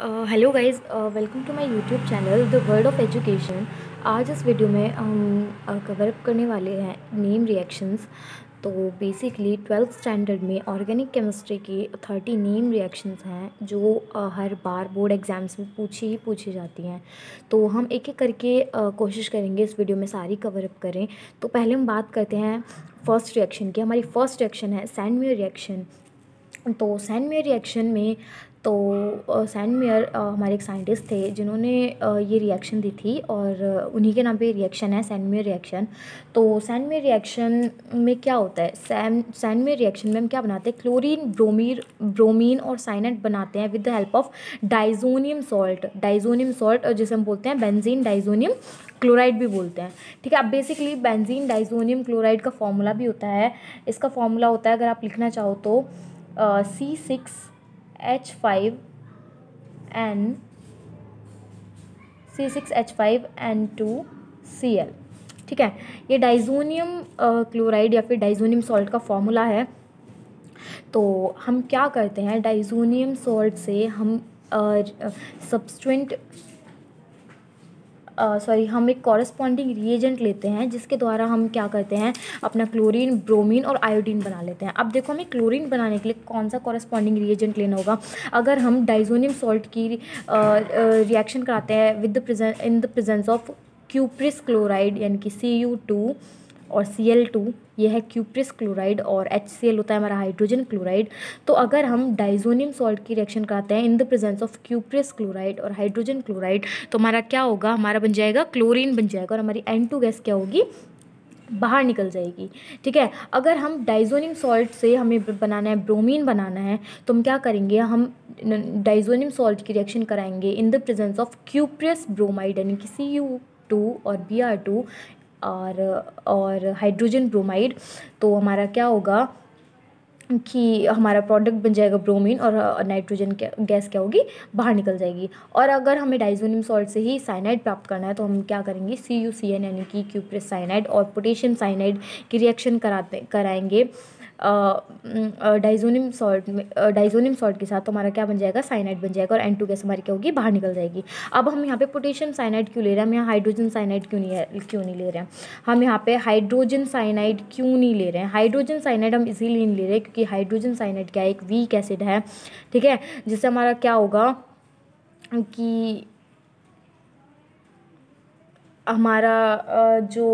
Hello guys welcome to my YouTube channel the word of education आज इस video में हम कवर अप करने वाले हैं नेम रिएक्शंस तो बेसिकली ट्वेल्थ स्टैंडर्ड में ऑर्गेनिक केमिस्ट्री की थर्टी नेम रिएक्शंस हैं जो uh, हर बार बोर्ड एग्ज़ाम्स में पूछी ही पूछी जाती हैं. तो हम एक एक करके uh, कोशिश करेंगे इस वीडियो में सारी कवर अप करें. तो पहले हम बात करते हैं फ़र्स्ट रिएक्शन की. हमारी फ़र्स्ट रिएक्शन है सैंडमियर रिएक्शन तो सैंडमियर रिएक्शन में तो सैंड मेयर हमारे एक साइंटिस्ट थे, जिन्होंने ये रिएक्शन दी थी और उन्हीं के नाम पे रिएक्शन है सैंड मेयर रिएक्शन तो सैंड मेयर रिएक्शन में क्या होता है? सैन सैंड मेयर रिएक्शन में हम क्या बनाते हैं? क्लोरीन ब्रोमीर ब्रोमीन और साइनेट बनाते हैं with the help of diazonium salt diazonium salt जिसे हम बोलते हैं बेंजीन डाइजोनियम क्लोराइड भी बोलते हैं। ठीक है, अब बेसिकली बेंजीन डाइजोनियम क्लोराइड का फॉर्मूला भी होता है। इसका फॉर्मूला होता है, अगर आप लिखना चाहो तो C six H five N C six H five N two C L ठीक है? ये डाइजोनियम क्लोराइड या फिर डाइजोनियम सॉल्ट का फॉर्मूला है। तो हम क्या करते हैं? डाइजोनियम सॉल्ट से हम सब्सटेंट सॉरी हम एक कॉरस्पॉन्डिंग रिएजेंट लेते हैं, जिसके द्वारा हम क्या करते हैं, अपना क्लोरीन ब्रोमीन और आयोडीन बना लेते हैं। अब देखो हमें क्लोरीन बनाने के लिए कौन सा कॉरस्पॉन्डिंग रिएजेंट लेना होगा? अगर हम डाइजोनियम सॉल्ट की रिएक्शन कराते हैं with the in the presence of cuprous chloride यानी कि सी यू टू और सी एल टू ये है क्यूप्रिस क्लोराइड और एच सी एल होता है हमारा हाइड्रोजन क्लोराइड तो अगर हम डाइजोनियम सॉल्ट की रिएक्शन कराते हैं in the presence of cuprous chloride और हाइड्रोजन क्लोराइड तो हमारा क्या होगा? हमारा बन जाएगा क्लोरीन बन जाएगा और हमारी एन टू गैस क्या होगी? बाहर निकल जाएगी। ठीक है? अगर हम डाइजोनियम सॉल्ट से हमें बनाना है ब्रोमीन बनाना है तो हम क्या करेंगे? हम डाइजोनियम सॉल्ट की रिएक्शन कराएँगे in the presence of cuprous bromide यानी कि सी यू टू और बी आर टू और और हाइड्रोजन ब्रोमाइड तो हमारा क्या होगा कि हमारा प्रोडक्ट बन जाएगा ब्रोमीन और नाइट्रोजन गैस क्या होगी? बाहर निकल जाएगी। और अगर हमें डाइजोनियम सॉल्ट से ही साइनाइड प्राप्त करना है तो हम क्या करेंगे? सी यू सी एन यानी कि क्यूप्रेस साइनाइड और पोटेशियम साइनाइड की रिएक्शन कराते, कराएँगे। डाइजोनियम सॉल्ट में डाइजोनियम सॉल्ट के साथ तो हमारा क्या बन जाएगा? साइनाइड बन जाएगा और एन टू गैस हमारी क्या होगी? बाहर निकल जाएगी। अब हम यहाँ पे पोटेशियम साइनाइड क्यों ले रहे हैं? हम यहाँ हाइड्रोजन साइनाइड क्यों नहीं क्यों नहीं ले रहे हैं? हम यहाँ पे हाइड्रोजन साइनाइड क्यों नहीं ले रहे हैं? हाइड्रोजन साइनाइड हम इसीलिए नहीं ले रहे क्योंकि हाइड्रोजन साइनाइड क्या एक वीक एसिड है, ठीक है? जिससे हमारा क्या होगा कि हमारा जो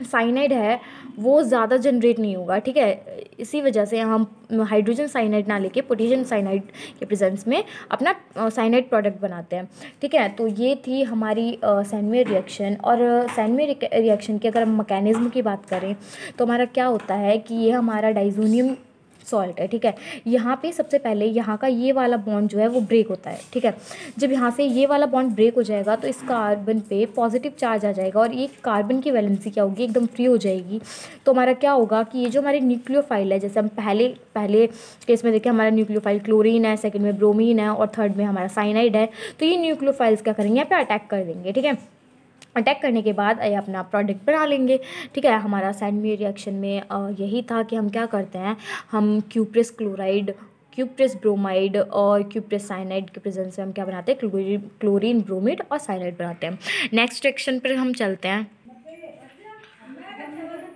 साइनाइड है, वो ज़्यादा जनरेट नहीं होगा, ठीक है? इसी वजह से हम हाइड्रोजन साइनाइड ना लेके पोटेशियम साइनाइड के प्रेजेंस में अपना साइनाइड प्रोडक्ट बनाते हैं, ठीक है? तो ये थी हमारी सैनवे रिएक्शन और सैनवे रिएक्शन की अगर हम मकैनिज़्म की बात करें तो हमारा क्या होता है कि ये हमारा डाइजोनियम सॉल्ट है, ठीक है? यहाँ पे सबसे पहले यहाँ का ये वाला बॉन्ड जो है वो ब्रेक होता है, ठीक है? जब यहाँ से ये वाला बॉन्ड ब्रेक हो जाएगा तो इस कार्बन पे पॉजिटिव चार्ज आ जाएगा और ये कार्बन की वैलेंसी क्या होगी? एकदम फ्री हो जाएगी। तो हमारा क्या होगा कि ये जो हमारे न्यूक्लियोफाइल है, जैसे हम पहले पहले केस में देखें, हमारा न्यूक्लियोफाइल क्लोरीन है सेकेंड में ब्रोमीन है और थर्ड में हमारा साइनाइड है तो ये न्यूक्लियोफाइल्स क्या करेंगे? यहाँ पे अटैक कर देंगे, ठीक है? अटैक करने के बाद ये अपना प्रोडक्ट बना लेंगे। ठीक है, हमारा सैंडमी रिएक्शन में यही था कि हम क्या करते हैं, हम क्यूप्रेस क्लोराइड क्यूप्रेस ब्रोमाइड और क्यूप्रेस साइनाइड के प्रेजेंस में हम क्या बनाते हैं क्लोरीन ब्रोमिड और साइनाइड बनाते हैं। नेक्स्ट रिएक्शन पर हम चलते हैं।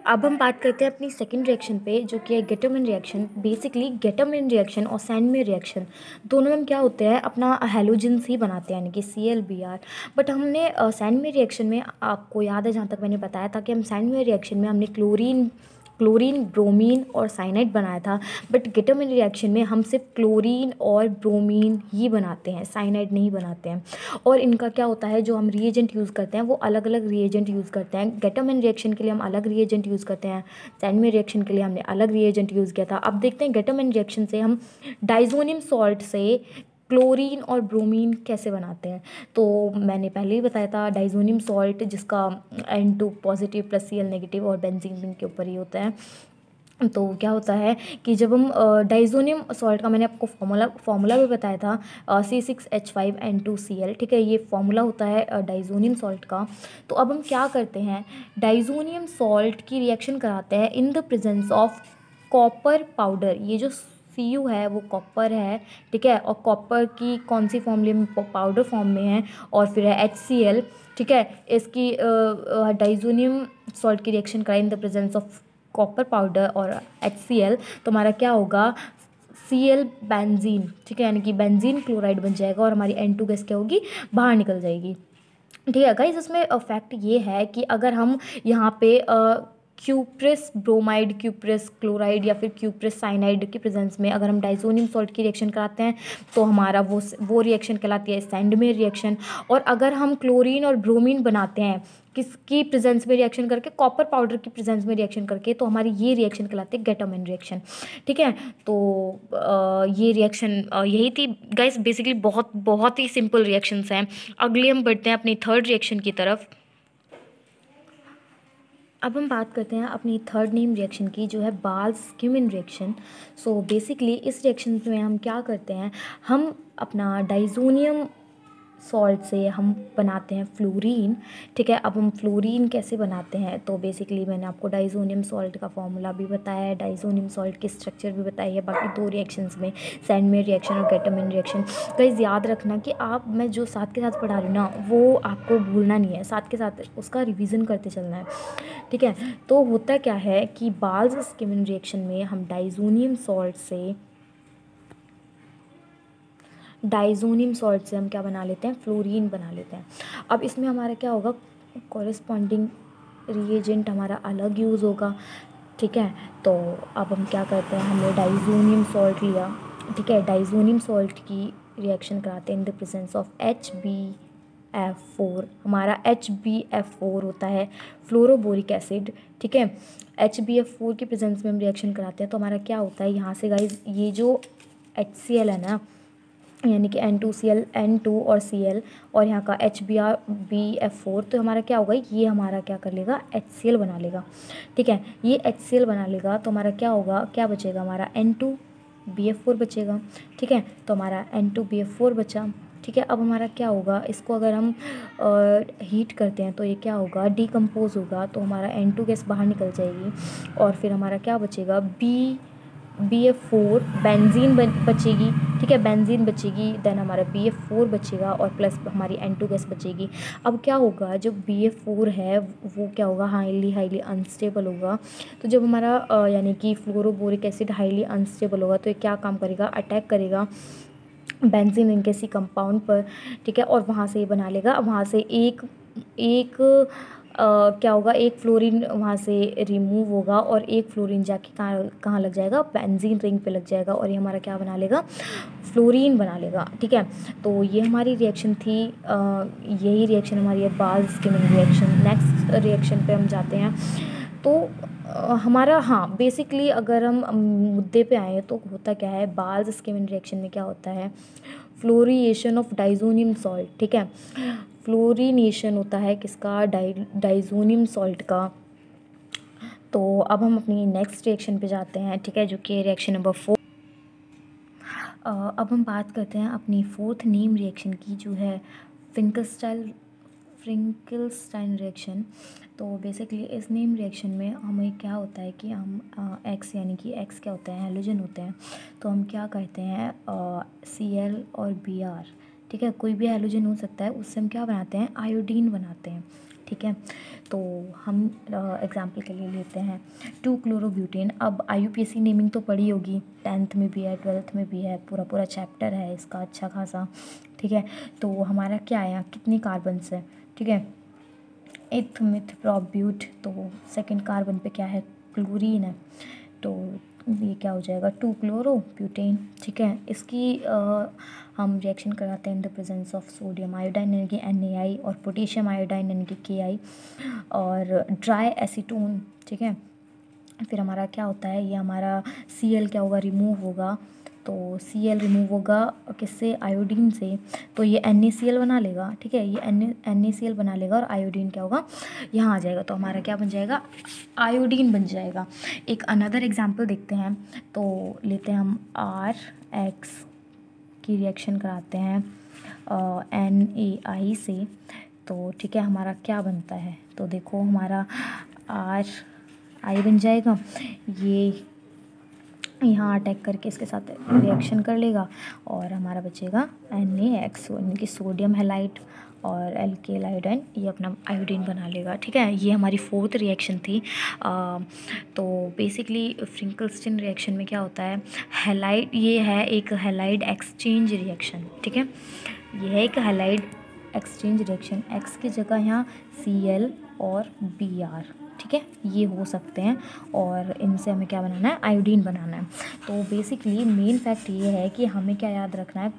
अब हम बात करते हैं अपनी सेकेंड रिएक्शन पे, जो कि है Gattermann reaction basically Gattermann reaction और सैनमे रिएक्शन दोनों में क्या होते हैं? अपना हेलोजिन्स ही बनाते हैं, यानी कि C L B R but हमने सैनमे रिएक्शन में आपको याद है, जहाँ तक मैंने बताया था कि हम सैनमे रिएक्शन में हमने क्लोरीन क्लोरीन, ब्रोमीन और साइनाइड बनाया था। बट गेटोमिन रिएक्शन में हम सिर्फ़ क्लोरीन और ब्रोमीन ही बनाते हैं, साइनाइड नहीं बनाते हैं। और इनका क्या होता है, जो हम रिएजेंट यूज़ करते हैं, वो अलग अलग रिएजेंट यूज़ करते हैं। गेटोमिन रिएक्शन के लिए हम अलग रिएजेंट यूज़ करते हैं। सैनमे रिएक्शन के लिए हमने अलग रिएजेंट यूज़ किया था। अब देखते हैं गेटोमिन रिएक्शन से हम डाइजोनियम सॉल्ट से क्लोरीन और ब्रोमीन कैसे बनाते हैं? तो मैंने पहले ही बताया था, डाइजोनियम सॉल्ट जिसका N two positive plus C L negative और बेंजीन रिंग के ऊपर ही होता है। तो क्या होता है कि जब हम डाइजोनियम सॉल्ट का मैंने आपको फार्मूला फार्मूला भी बताया था C six H five N two C L ठीक है? ये फार्मूला होता है डाइजोनियम सॉल्ट का। तो अब हम क्या करते हैं? डाइजोनियम सॉल्ट की रिएक्शन कराते हैं in the presence of copper powder ये जो सी यू है, वो कॉपर है, ठीक है? और कॉपर की कौन सी फॉर्मूले में पाउडर फॉर्म में है, और फिर है एच सी एल ठीक है? इसकी डाइजोनियम सॉल्ट की रिएक्शन कराई in the presence of copper powder और एच सी एल तो हमारा क्या होगा? सी एल बेंजीन ठीक है? यानी कि बेंजीन क्लोराइड बन जाएगा और हमारी एन टू गैस क्या होगी? बाहर निकल जाएगी। ठीक है गाइज़ इसमें फैक्ट ये है कि अगर हम यहाँ पे क्यूप्रेस ब्रोमाइड क्यूप्रेस क्लोराइड या फिर क्यूप्रेस साइनाइड के प्रेजेंस में अगर हम डाइजोनियम सॉल्ट की रिएक्शन कराते हैं तो हमारा वो वो रिएक्शन कहलाती है सैंडमेर रिएक्शन और अगर हम क्लोरीन और ब्रोमीन बनाते हैं किसकी प्रेजेंस में रिएक्शन करके कॉपर पाउडर की प्रेजेंस में रिएक्शन करके तो हमारी ये रिएक्शन कहलाती है गेटामिन रिएक्शन ठीक है? तो आ, ये रिएक्शन यही थी। गाइस बेसिकली बहुत बहुत ही सिंपल रिएक्शंस हैं। अगले हम बढ़ते हैं अपनी थर्ड रिएक्शन की तरफ़। अब हम बात करते हैं अपनी थर्ड नेम रिएक्शन की, जो है Balz Schiemann reaction so basically इस रिएक्शन में हम क्या करते हैं? हम अपना डाइजोनियम सॉल्ट से हम बनाते हैं फ्लोरीन ठीक है? अब हम फ्लोरीन कैसे बनाते हैं? तो बेसिकली मैंने आपको डाइजोनियम सॉल्ट का फॉर्मूला भी बताया है। डाइजोनियम सॉल्ट की स्ट्रक्चर भी बताई है। बाकी दो रिएक्शंस में सैंडमेड रिएक्शन और गेटामिन रिएक्शन गाइज़ याद रखना कि आप, मैं जो साथ के साथ पढ़ा रही हूँ ना, वो आपको भूलना नहीं है। साथ के साथ उसका रिविज़न करते चलना है, ठीक है? तो होता क्या है कि बाल्स स्किमिन रिएक्शन में हम डाइजोनियम सॉल्ट से डाइजोनियम सॉल्ट से हम क्या बना लेते हैं? फ्लोरीन बना लेते हैं। अब इसमें हमारा क्या होगा? कॉरेस्पॉन्डिंग रिएजेंट हमारा अलग यूज़ होगा। ठीक है? तो अब हम क्या करते हैं? हमने डाइजोनियम सॉल्ट लिया। ठीक है? डाइजोनियम सॉल्ट की रिएक्शन कराते हैं in the presence of H B F four हमारा एच बी एफ़ फोर होता है फ्लोरोबोरिक एसिड ठीक है? एच बी एफ़ फोर के प्रेजेंस में हम रिएक्शन कराते हैं। तो हमारा क्या होता है? यहाँ से गाइज़ ये जो एच सी एल है ना यानी कि N two C L N two और सी एल और यहाँ का H B R B F four तो हमारा क्या होगा? ये हमारा क्या कर लेगा? एच सी एल बना लेगा। ठीक है? ये एच सी एल बना लेगा तो हमारा क्या होगा? क्या बचेगा? हमारा N two B F four बचेगा। ठीक है? तो हमारा N two B F four बचा। ठीक है? अब हमारा क्या होगा? इसको अगर हम हीट करते हैं तो ये क्या होगा? डीकम्पोज होगा तो हमारा एन टू गैस बाहर निकल जाएगी। और फिर हमारा क्या बचेगा? B B F four benzene बचेगी। ठीक है बेंजीन बचेगी देन हमारा बी एफ़ फोर बचेगा और प्लस हमारी एन टू गैस बचेगी। अब क्या होगा जो बी एफ़ फोर है, वो क्या होगा हाईली हाईली अनस्टेबल होगा। तो जब हमारा यानी कि फ्लोरोबोरिक एसिड हाईली अनस्टेबल होगा तो ये क्या काम करेगा अटैक करेगा बेंजीन इनके सी कंपाउंड पर, ठीक है, और वहाँ से ये बना लेगा। वहाँ से एक एक क्या होगा, एक फ्लोरीन वहाँ से रिमूव होगा और एक फ्लोरीन जाके कहाँ कहाँ लग जाएगा? बेंजीन रिंग पे लग जाएगा और ये हमारा क्या बना लेगा? फ्लोरीन बना लेगा, ठीक है? तो ये हमारी रिएक्शन थी। यही रिएक्शन हमारी है बाल स्किमिंग रिएक्शन नेक्स्ट रिएक्शन पे हम जाते हैं। तो हमारा हाँ बेसिकली अगर हम मुद्दे पे आए तो होता क्या है, बाल्स स्किमिन रिएक्शन में क्या होता है? फ्लोरिएशन ऑफ़ डाइजोनियम सॉल्ट ठीक है? फ्लोरिनेशन होता है किसका? डाइ, डाइजोनियम सॉल्ट का। तो अब हम अपनी नेक्स्ट रिएक्शन पे जाते हैं, ठीक है, जो कि रिएक्शन नंबर फोर अब हम बात करते हैं अपनी फोर्थ नेम रिएक्शन की, जो है फिंकस्टाइल फ्रिंकलस्टाइन रिएक्शन तो बेसिकली इस नेम रिएक्शन में हमें क्या होता है कि हम एक्स यानी कि एक्स क्या होता है? हेलोजन होते हैं। तो हम क्या कहते हैं? सी एल और बी आर ठीक है, कोई भी हेलोजन हो सकता है, उससे हम क्या बनाते हैं? आयोडीन बनाते हैं, ठीक है? तो हम एग्ज़ाम्पल के लिए लेते हैं टू क्लोरोब्यूटेन अब आई नेमिंग तो पढ़ी होगी टेंथ में भी है ट्वेल्थ में भी है पूरा पूरा चैप्टर है इसका अच्छा खासा, ठीक है? तो हमारा क्या आया कितने कार्बन है, ठीक है? इथ मिथ प्रॉब्यूट तो सेकेंड कार्बन पे क्या है? क्लोरीन है तो ये क्या हो जाएगा? टू क्लोरो ब्यूटेन ठीक है? इसकी आ, हम रिएक्शन कराते हैं in the presence of sodium iodine यानी कि एन और पोटेशियम आयोडाइन यानी कि के और ड्राई एसीटोन ठीक है? फिर हमारा क्या होता है? ये हमारा सी क्या होगा? रिमूव होगा। तो सी एल रिमूव होगा किससे? आयोडीन से। तो ये एन ए सी एल बना लेगा, ठीक है? ये N N A C L बना लेगा और आयोडीन क्या होगा? यहाँ आ जाएगा। तो हमारा क्या बन जाएगा? आयोडीन बन जाएगा। एक अनदर एग्ज़ाम्पल देखते हैं। तो लेते हैं हम आर एक्स की रिएक्शन कराते हैं एन ए आई से। तो ठीक है, हमारा क्या बनता है? तो देखो, हमारा आर आई बन जाएगा। ये यहाँ अटैक करके इसके साथ रिएक्शन कर लेगा और हमारा बचेगा एन ए एक्स यानी कि सोडियम हेलाइट और एल के लाइडेन ये अपना आयोडीन बना लेगा ठीक है? ये हमारी फोर्थ रिएक्शन थी। आ, तो बेसिकली फ्रिंकलस्टन रिएक्शन में क्या होता है? हेलाइड ये है एक हेलाइड एक्सचेंज रिएक्शन ठीक है? ये है एक हेलाइड एक्सचेंज रिएक्शन एक्स की जगह यहाँ सी एल और बी आर ठीक है? ये हो सकते हैं और इनसे हमें क्या बनाना है? आयोडीन बनाना है। तो बेसिकली मेन फैक्ट ये है कि हमें क्या याद रखना है?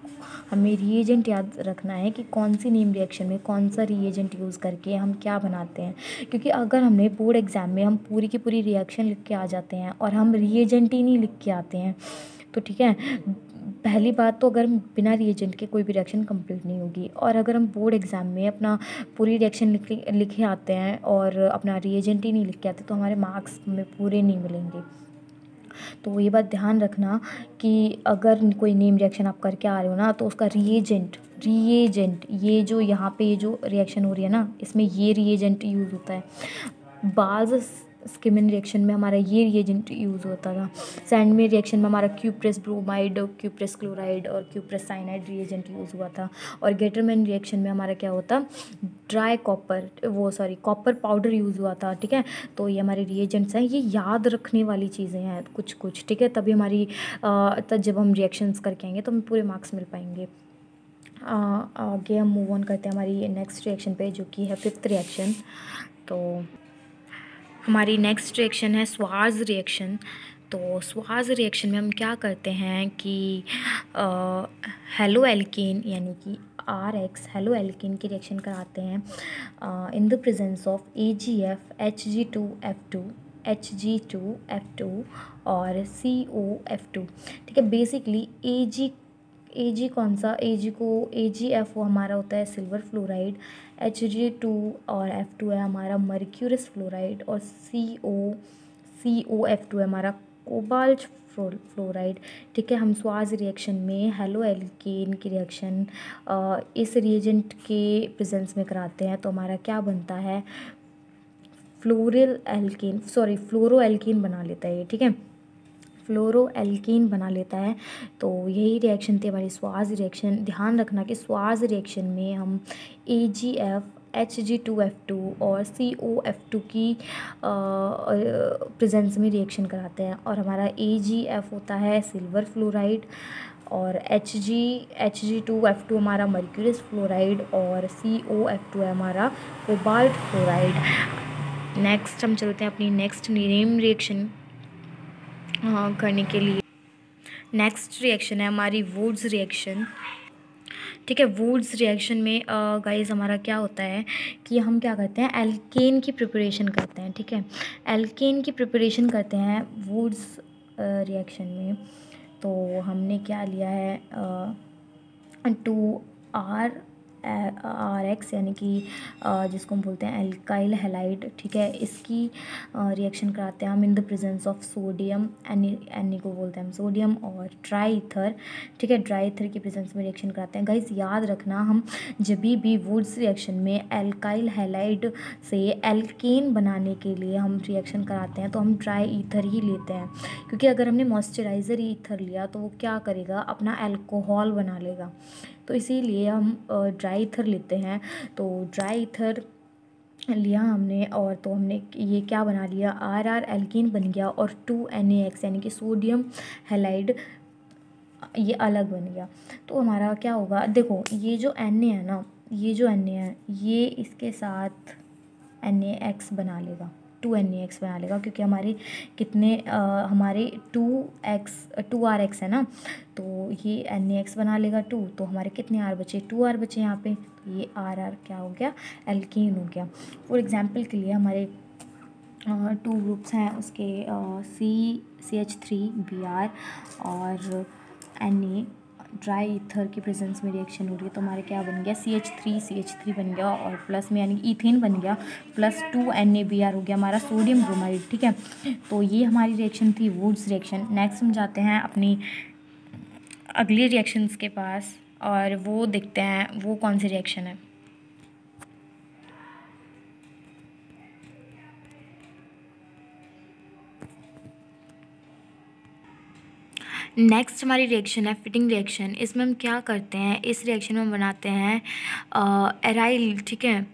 हमें रिएजेंट याद रखना है कि कौन सी नेम रिएक्शन में कौन सा रिएजेंट यूज़ करके हम क्या बनाते हैं। क्योंकि अगर हमने बोर्ड एग्ज़ाम में हम पूरी की पूरी रिएक्शन लिख के आ जाते हैं और हम रिएजेंट ही नहीं लिख के आते हैं तो ठीक है? पहली बात तो अगर बिना रिएजेंट के कोई भी रिएक्शन कंप्लीट नहीं होगी और अगर हम बोर्ड एग्ज़ाम में अपना पूरी रिएक्शन लिख, लिखे आते हैं और अपना रिएजेंट ही नहीं लिख के आते तो हमारे मार्क्स हमें पूरे नहीं मिलेंगे। तो ये बात ध्यान रखना कि अगर कोई नेम रिएक्शन आप करके आ रहे हो ना तो उसका रिएजेंट रिएजेंट ये जो यहाँ पे ये जो रिएक्शन हो रही है ना, इसमें ये रिएजेंट यूज़ होता है। बाज़ स्किमिन रिएक्शन में हमारा ये रिएजेंट यूज़ होता था। सैंड में रिएक्शन में हमारा क्यूप्रेस ब्रोमाइड क्यूप्रेस क्लोराइड और क्यूप्रेस साइनाइड रिएजेंट यूज़ हुआ था। और गेटरमैन रिएक्शन में हमारा क्या होता? ड्राई कॉपर वो सॉरी कॉपर पाउडर यूज़ हुआ था, ठीक है? तो ये हमारे रिएजेंट्स हैं, ये याद रखने वाली चीज़ें हैं कुछ कुछ, ठीक है? तभी हमारी तब जब हम रिएक्शंस करके आएँगे तो हमें पूरे मार्क्स मिल पाएँगे। आगे हम मूव ऑन करते हैं हमारी नेक्स्ट रिएक्शन पे, जो कि है फिफ्थ रिएक्शन तो हमारी नेक्स्ट रिएक्शन है स्वाज रिएक्शन तो स्वाज रिएक्शन में हम क्या करते हैं कि हेलो एल्किन यानी कि आर एक्स हेलो एल्किन की रिएक्शन कराते हैं in the presence of A G F H G two F two H G two F two और सी ओ एफ़ टू ठीक है बेसिकली ए जी ए जी कौन सा? ए जी को ए जी एफ़ ओ हमारा होता है silver fluoride H G two और एफ़ टू है हमारा मर्क्यूरस फ्लोराइड और सी ओ सी ओ एफ़ टू है हमारा कोबाल्ट फ्लोराइड ठीक है, हम स्वाज रिएक्शन में हेलो एल्केन की रिएक्शन इस रिएजेंट के प्रेजेंस में कराते हैं। तो हमारा क्या बनता है? Floral alkane sorry fluoro alkane बना लेता है ये, ठीक है? फ्लोरो एल्कीन बना लेता है। तो यही रिएक्शन थी हमारी स्वाज रिएक्शन ध्यान रखना कि स्वाज रिएक्शन में हम A G F H G two F two और सी ओ एफ़ टू की प्रेजेंस में रिएक्शन कराते हैं। और हमारा ए जी एफ़ होता है सिल्वर फ्लोराइड और H G H G two F two हमारा मर्क्यूरिस फ्लोराइड और सी ओ एफ़ टू है हमारा कोबाल्ट फ्लोराइड नेक्स्ट हम चलते हैं अपनी नेक्स्ट नेम रिएक्शन करने के लिए। नेक्स्ट रिएक्शन है हमारी वुड्स रिएक्शन ठीक है वुड्स रिएक्शन में गाइस हमारा क्या होता है कि हम क्या करते हैं एल्केन की प्रिपरेशन करते हैं, ठीक है? एल्केन की प्रिपरेशन करते हैं वुड्स रिएक्शन में। तो हमने क्या लिया है टू आर आर एक्स यानी कि जिसको हम बोलते हैं एल्काइल हेलाइड ठीक है? इसकी रिएक्शन कराते हैं हम in the presence of sodium any एनी को बोलते हैं हम सोडियम और ड्राई इथर ठीक है? ड्राई इथर की प्रेजेंस में रिएक्शन कराते हैं। गाइस याद रखना हम जब भी वुड्स रिएक्शन में एल्काइल हेलाइड से एल्केन बनाने के लिए हम रिएक्शन कराते हैं तो हम ड्राई ईथर ही लेते हैं। क्योंकि अगर हमने मॉइस्चराइज़र ईथर लिया तो वो क्या करेगा? अपना एल्कोहल बना लेगा। तो इसीलिए हम ड्राई इथर लेते हैं। तो ड्राई इथर लिया हमने और तो हमने ये क्या बना लिया? आर आर एल्किन बन गया और टू एन एक्स यानी कि सोडियम हेलाइड ये अलग बन गया। तो हमारा क्या होगा? देखो, ये जो एन ए है ना, ये जो एन ए है, ये इसके साथ एन एक्स बना लेगा। टू एन ई एक्स बना लेगा क्योंकि हमारे कितने आ, हमारे two X two R X है ना तो ये एन ई एक्स बना लेगा टू तो हमारे कितने आर बचे? टू आर बचे यहाँ पे तो ये आर आर क्या हो गया? एल्कीन हो गया। फॉर एग्ज़ाम्पल के लिए हमारे टू ग्रुप्स हैं उसके C C H three B R और एन ए ड्राई ईथर की प्रेजेंस में रिएक्शन हो रही है तो हमारे क्या बन गया? C H three C H three बन गया और प्लस में यानी कि बन गया plus two N A B R हो गया हमारा सोडियम ब्रोमाइड ठीक है? तो ये हमारी रिएक्शन थी वुड्स रिएक्शन नेक्स्ट हम जाते हैं अपनी अगली रिएक्शंस के पास और वो देखते हैं, वो कौन सी रिएक्शन है? नेक्स्ट हमारी रिएक्शन है फिटिंग रिएक्शन इसमें हम क्या करते हैं? इस रिएक्शन में हम बनाते हैं एराइल ठीक है?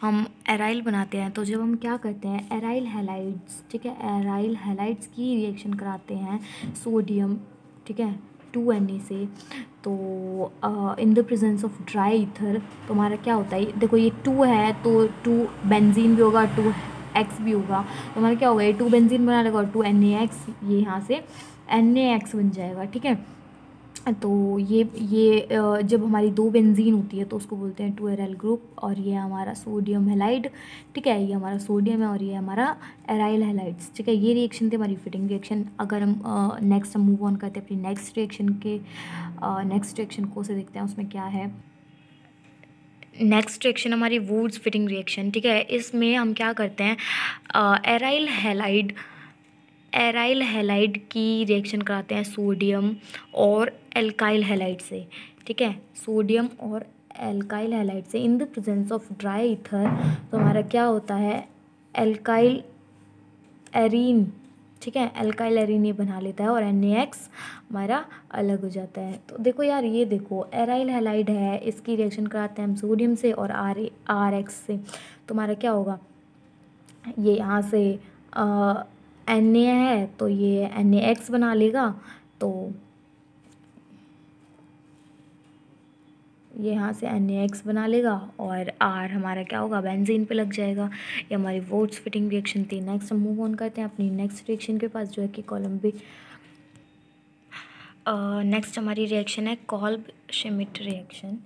हम एराइल बनाते हैं। तो जब हम क्या करते हैं? एराइल हेलाइड्स ठीक है? एराइल हेलाइड्स की रिएक्शन कराते हैं सोडियम ठीक है? टू एन ए से। तो in the presence of dry ether तो हमारा क्या होता है? देखो ये टू है तो टू बेंजीन भी होगा टू एक्स भी होगा। तो हमारा क्या होगा? ये टू बेंजीन बना लेगा और टू एन ए एक्स ये यहाँ से एन ए एक्स बन जाएगा, ठीक है? तो ये ये जब हमारी दो बेंजीन होती है तो उसको बोलते हैं टू एराइल ग्रुप और ये हमारा सोडियम हेलाइड ठीक है? ये हमारा सोडियम है और ये हमारा एराइल हेलाइड्स ठीक है? ये रिएक्शन थे हमारी फिटिंग रिएक्शन अगर हम नेक्स्ट हम मूव ऑन करते हैं अपनी नेक्स्ट रिएक्शन के नेक्स्ट रिएक्शन को से देखते हैं, उसमें क्या है? नेक्स्ट रिएक्शन हमारी वूड्स फिटिंग रिएक्शन ठीक है? इसमें हम क्या करते हैं? एराइल हेलाइड एराइल हेलाइड की रिएक्शन कराते हैं सोडियम और एल्काइल हेलाइड से, ठीक है? सोडियम और एल्काइल हेलाइड से in the presence of dry ether तो हमारा क्या होता है? एल्काइल एरीन ठीक है? एल्काइल एरीन ये बना लेता है और एन एक्स हमारा अलग हो जाता है। तो देखो यार, ये देखो एराइल हेलाइड है, इसकी रिएक्शन कराते हैं हम सोडियम से और आर आर एक्स से। तो हमारा क्या होगा? ये यहाँ से एन ए है तो ये एन ए एक्स बना लेगा तो ये यहाँ से एन एक्स बना लेगा और आर हमारा क्या होगा बेंजीन पे लग जाएगा। ये हमारी वोट्स फिटिंग रिएक्शन थी। नेक्स्ट हम मूव ऑन करते हैं अपनी नेक्स्ट रिएक्शन के पास, जो है कि कॉलम भी नेक्स्ट हमारी रिएक्शन है कॉल्ब शिमिट रिएक्शन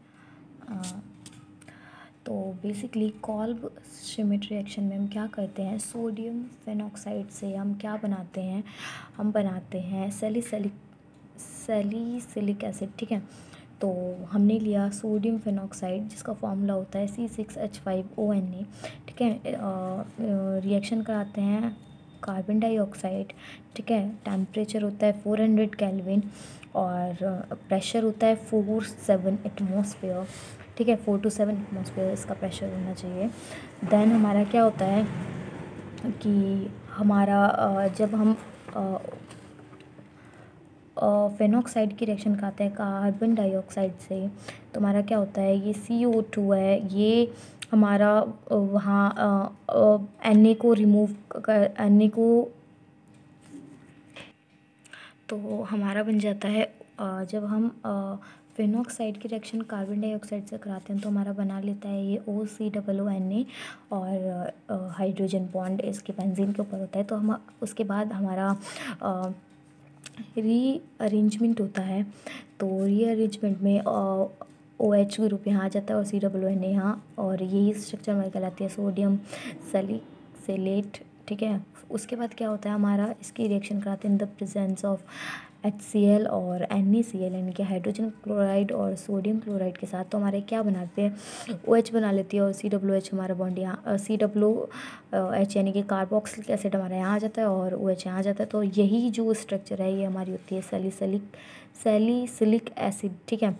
तो बेसिकली कॉल्ब शिमिट रिएक्शन में हम क्या करते हैं? सोडियम फेनोक्साइड से हम क्या बनाते हैं? हम बनाते हैं सेलिसलिक सेलिसिलिक एसिड ठीक है? तो हमने लिया सोडियम फेनोक्साइड जिसका फॉर्मूला होता है C six H five O N A ठीक है? रिएक्शन कराते हैं कार्बन डाइऑक्साइड ठीक है? टेम्परेचर होता है फोर हंड्रेड कैलविन और प्रेशर होता है फोर सेवन एटमोसफेयर ठीक है फोर टू सेवन एटमोसफेयर इसका प्रेशर होना चाहिए। देन हमारा क्या होता है कि हमारा जब हम फेनोक्साइड की रिएक्शन करते हैं कार्बन डाइऑक्साइड से तो हमारा क्या होता है, ये सी ओ टू है, ये हमारा वहाँ एन ए को रिमूव कर एन ए को तो हमारा बन जाता है जब हम फिनोक्साइड की रिएक्शन कार्बन डाइऑक्साइड से कराते हैं तो हमारा बना लेता है ये ओ सी डबल ओ एन ए और हाइड्रोजन बॉन्ड इसके बेंजीन के ऊपर होता है। तो हम, उसके बाद हमारा री अरेंजमेंट होता है। तो री अरेंजमेंट में ओ एच ग्रुप यहाँ आ जाता है और सी डबल ओ एन ए यहाँ। और यही स्ट्रक्चर हमारी कहलाती है सोडियम सेलिक सेलेट ठीक है? उसके बाद क्या होता है, हमारा इसकी रिएक्शन कराते हैं in the presence of H C L और एन ई सी एल यानी कि हाइड्रोजन क्लोराइड और सोडियम क्लोराइड के साथ। तो हमारे क्या बनाते हैं ओ एच बना लेती है और सी डब्ल्यू एच हमारा बॉन्ड यहाँ सी डब्ल्यू एच यानी कि कार्बोक्सिलिक एसिड हमारा यहाँ आ जाता है और ओ एच यहाँ आ जाता है। तो यही जो स्ट्रक्चर है, ये हमारी होती है सेलिसलिक सेलिसिलिक एसिड ठीक है?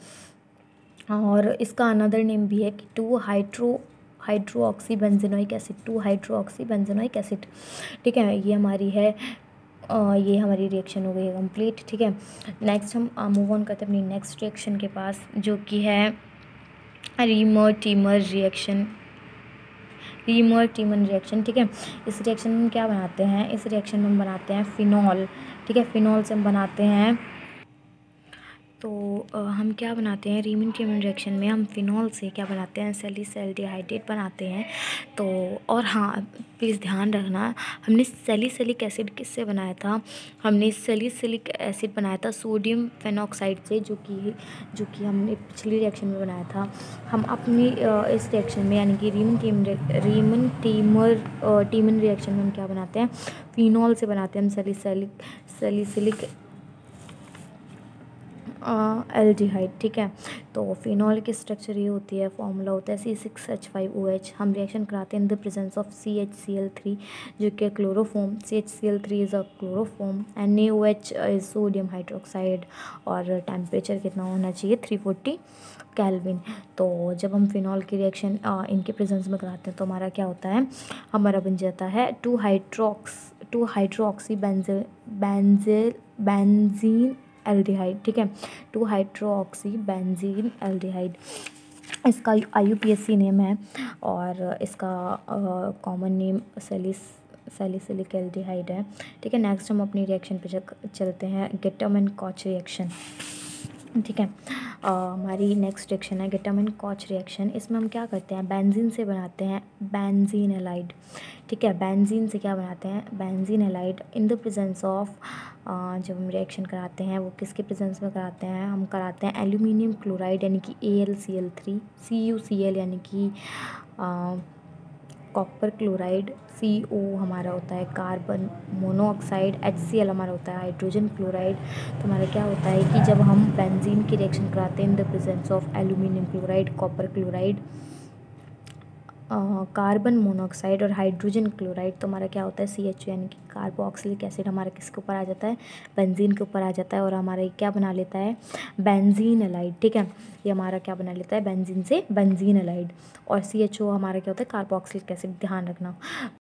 और इसका अनदर नेम भी है कि two hydro hydroxy benzoic acid two hydroxy benzoic acid ठीक है, ये हमारी है ये हमारी रिएक्शन हो गई है कंप्लीट ठीक है? नेक्स्ट हम मूव ऑन करते हैं अपनी नेक्स्ट रिएक्शन के पास, जो कि है Reimer Tiemann reaction Reimer Tiemann reaction ठीक है? इस रिएक्शन में हम क्या बनाते हैं? इस रिएक्शन में हम बनाते हैं फिनॉल ठीक है? फिनॉल से हम बनाते हैं तो हम क्या बनाते हैं? रीमिन टीमिन रिएक्शन में हम फिनॉल से क्या बनाते हैं? सेलिसल्डिहाइड्रेट बनाते हैं। तो और हाँ प्लीज़ ध्यान रखना, हमने सेलिसलिक एसिड किससे बनाया था? हमने सेलिसलिक एसिड बनाया था सोडियम फेनोक्साइड से, जो कि जो कि हमने पिछली रिएक्शन में बनाया था। हम अपनी इस रिएक्शन में, यानी कि Reimer Tiemann Reimer Tiemann Tiemann reaction में हम क्या बनाते हैं? फिनॉल से बनाते हैं हम सेलिसलिक सेलिसलिक एल्डिहाइड ठीक है? तो फिनॉल की स्ट्रक्चर ये होती है फॉर्मूला होता है C six H five O H हम रिएक्शन कराते हैं in the presence of C H C L three जो कि chloroform C H C L three is a chloroform N A O H is sodium hydroxide और temperature कितना होना चाहिए? Three forty kelvin तो जब हम फिनॉल की रिएक्शन इनके प्रेजेंस में कराते हैं तो हमारा क्या होता है? हमारा बन जाता है टू हाइड्रोक्स टू हाइड्रोक्सी बेंजे बेंजे बेंजीन एल्डिहाइड ठीक है? Two hydro oxy benzene aldehyde इसका आई यू नेम है और इसका कॉमन नेम सेलिस सेलिसिलिक एल्डिहाइड है। ठीक है नेक्स्ट हम अपनी रिएक्शन पे चलते हैं। गेटम एंड कॉच रिएक्शन ठीक है? हमारी नेक्स्ट रिएक्शन है एंड कॉच रिएक्शन इसमें हम क्या करते हैं? बेंजीन से बनाते हैं बेंजीन एलाइड ठीक है? बेंजीन से क्या बनाते हैं? Benzene aldehyde in the presence of जब हम रिएक्शन कराते हैं, वो किसके प्रेजेंस में कराते हैं? हम कराते हैं एल्यूमिनियम क्लोराइड यानी कि A L C L three C U C L यानी कि कॉपर क्लोराइड सी ओ हमारा होता है, carbon monoxide H C L हमारा होता है, हाइड्रोजन क्लोराइड। तो हमारा क्या होता है कि जब हम बेंजीन की रिएक्शन कराते हैं in the presence of aluminium chloride copper chloride carbon monoxide और हाइड्रोजन क्लोराइड तो हमारा क्या होता है? सी एच यानी कि कार्बोक्सिलिक एसिड हमारा किसके ऊपर आ जाता है? बेंजीन के ऊपर आ जाता है और हमारा क्या बना लेता है? बेंजीन अलाइड ठीक है? ये हमारा क्या बना लेता है? बेंजीन से बेंजीन अलाइड और सी एच ओ हमारा क्या होता है? कार्बोक्सिलिक एसिड ध्यान रखना।